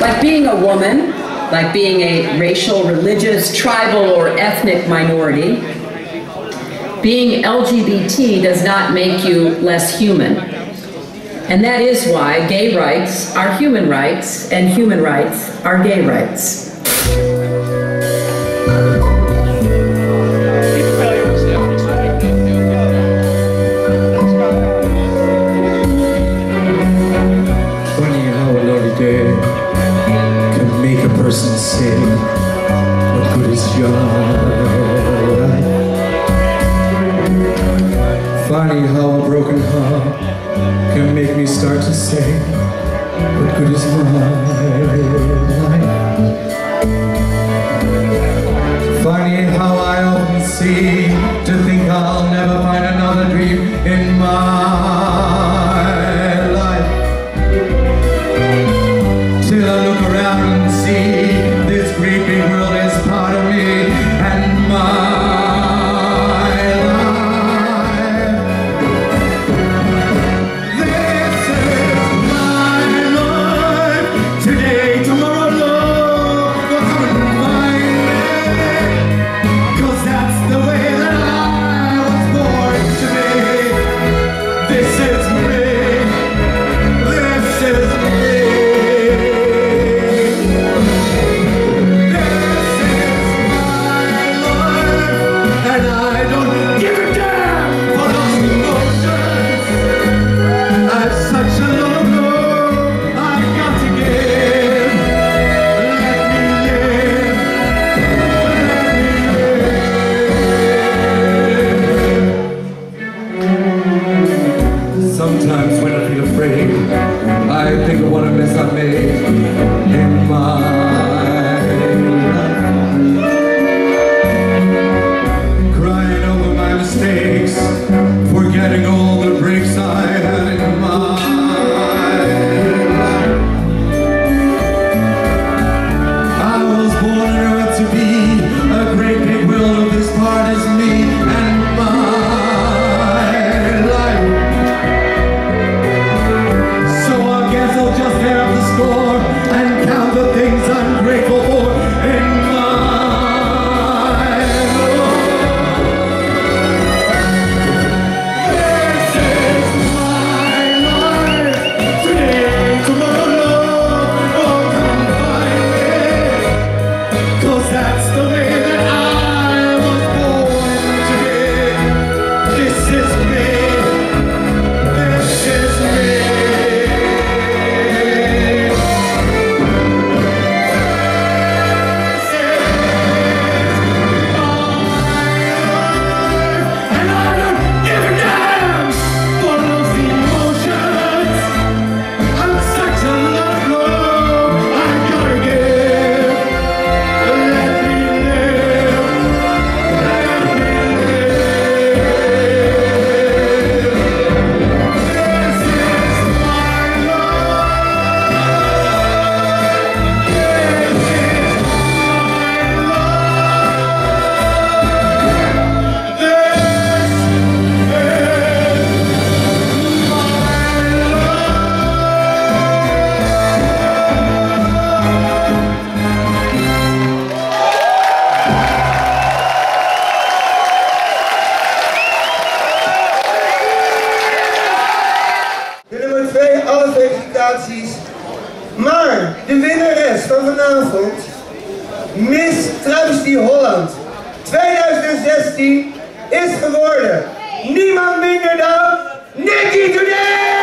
like being a woman, like being a racial, religious, tribal, or ethnic minority. Being LGBT does not make you less human. And that is why gay rights are human rights and human rights are gay rights. say what good is your life? Funny how a broken heart can make me start to say what good is my life? Funny how I often see Maar de winnares van vanavond, Miss Travesty Holland 2016, is geworden niemand minder dan Nicky Today!